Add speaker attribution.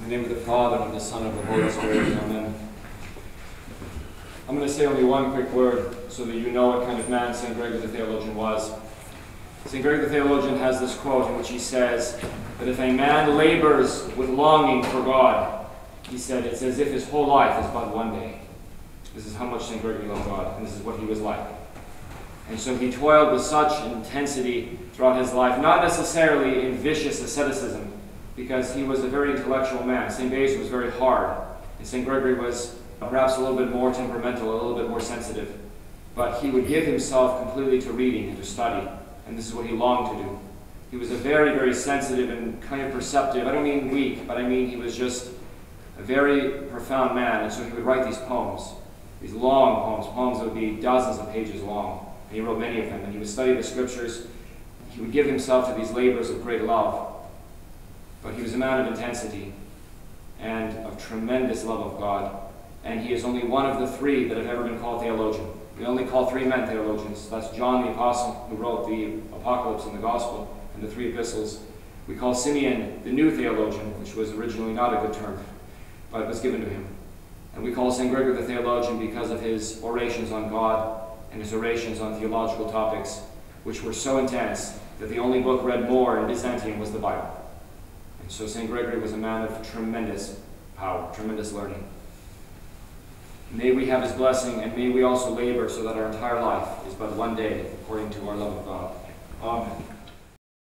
Speaker 1: In the name of the Father, and the Son, and of the Holy Spirit, amen. I'm going to say only one quick word so that you know what kind of man St. Gregory the theologian was. St. Gregory the theologian has this quote in which he says that if a man labors with longing for God, he said, it's as if his whole life is but one day. This is how much St. Gregory loved God, and this is what he was like. And so he toiled with such intensity throughout his life, not necessarily in vicious asceticism, because he was a very intellectual man. St. Basil was very hard, and St. Gregory was perhaps a little bit more temperamental, a little bit more sensitive. But he would give himself completely to reading and to study, and this is what he longed to do. He was a very, very sensitive and kind of perceptive. I don't mean weak, but I mean he was just a very profound man, and so he would write these poems, these long poems, poems that would be dozens of pages long. And he wrote many of them, and he would study the scriptures. He would give himself to these labors of great love. But he was a man of intensity and of tremendous love of God. And he is only one of the three that have ever been called theologian. We only call three men theologians. That's John the Apostle, who wrote the Apocalypse and the Gospel and the three epistles. We call Simeon the new theologian, which was originally not a good term, but it was given to him. And we call St. Gregory the theologian because of his orations on God and his orations on theological topics, which were so intense that the only book read more in Byzantium was the Bible. So St. Gregory was a man of tremendous power, tremendous learning. May we have his blessing, and may we also labor so that our entire life is but one day according to our love of God. Amen.